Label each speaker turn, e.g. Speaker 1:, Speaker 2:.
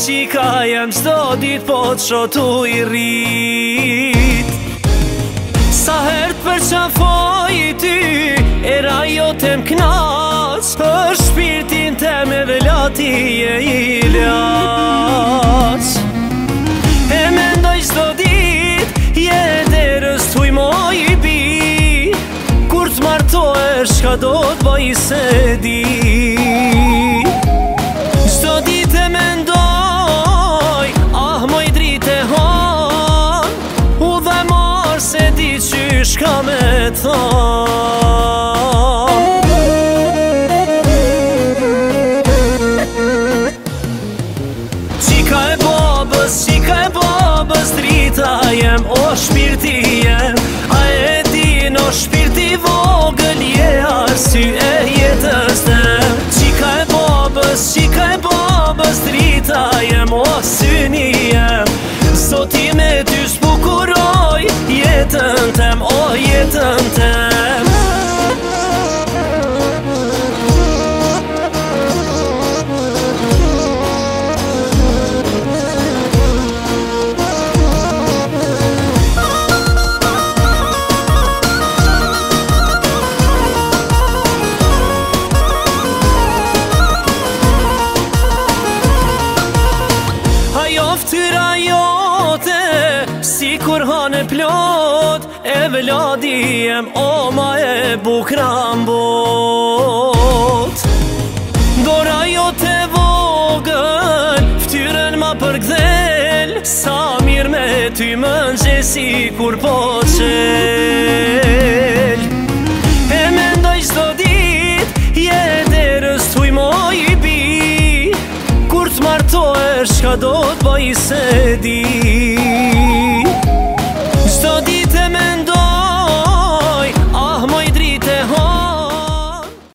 Speaker 1: Si ka jem zdo dit po të shotu i rrit Sa hert për që foj i ty E rajo të më knas Për shpirtin të me dhe lati e i lach E me ndoj sdo dit Je dhe të i moj i bi Kur të martoj e shkado të vaj se dit shka me than Qika e babës, qika e babës Drita jem, o shpirti jem A e din, o shpirti vogël Je arsy e jetës tem Qika e babës, qika e babës Drita jem, o sy jetën tem, o oh, jetën tem Ajo ftyra jote Si kur hane plot e vladi jem oma e bukram bot Dora jo të vogën, ftyren ma përgdhel Sa mir me ty më nxesi kur po qel E me ndoj qdo dit, je derës i moj bi Kur të martohesh, ka do të bëj se dit